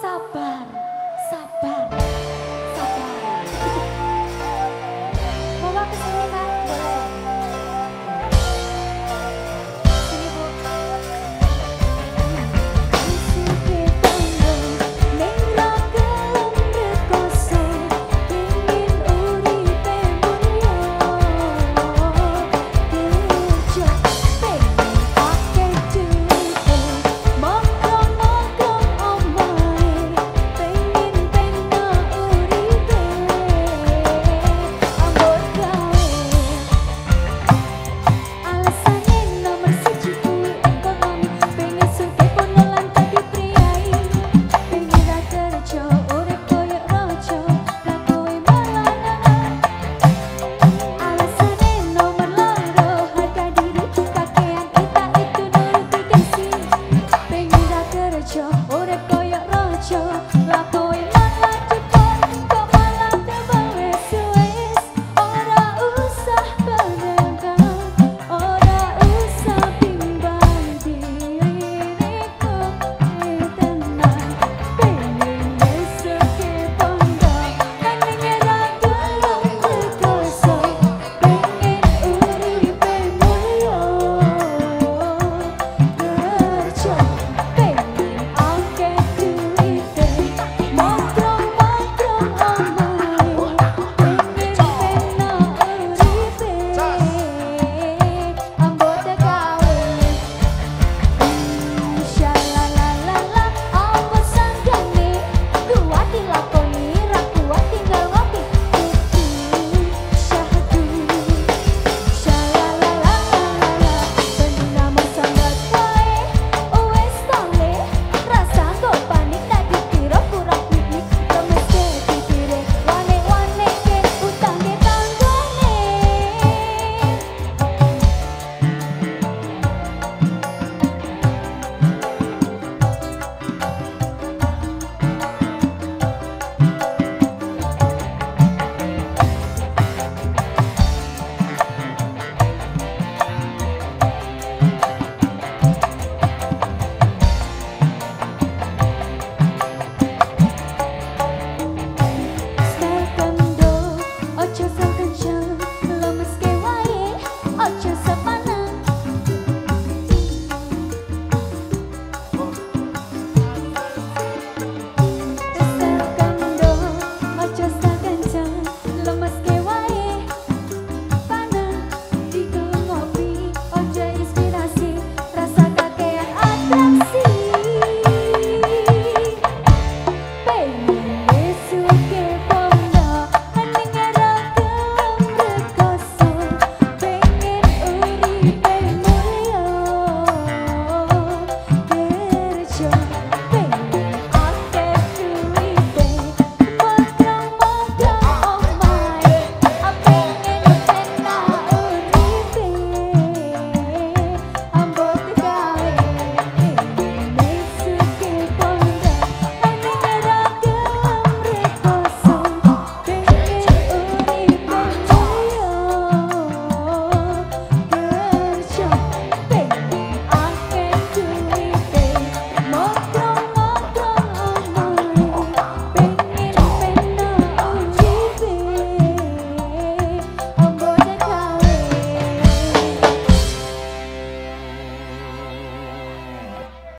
sabar, sabar. Rato